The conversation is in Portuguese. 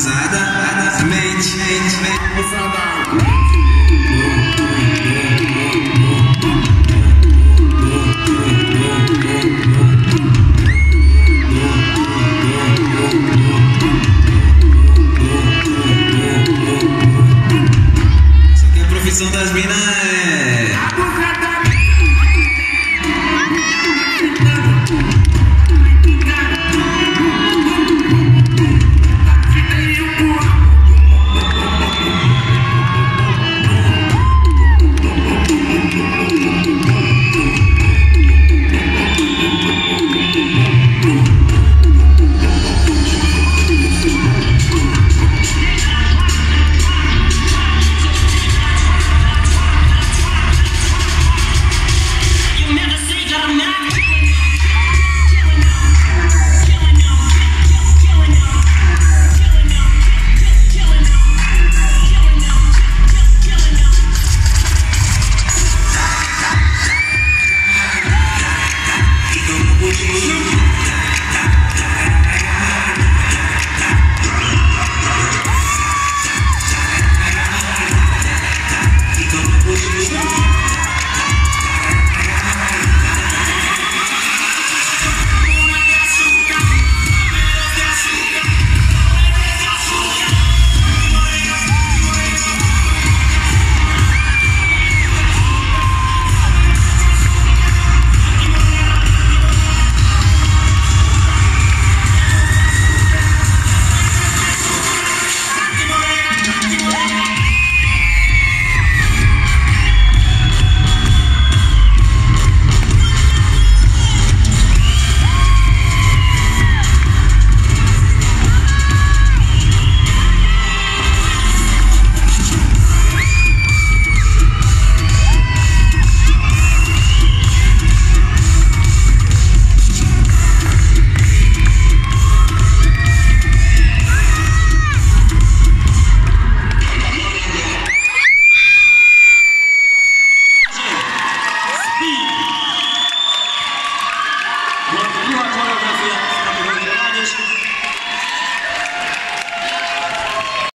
Cruzadamente. Cruzadamente. das minas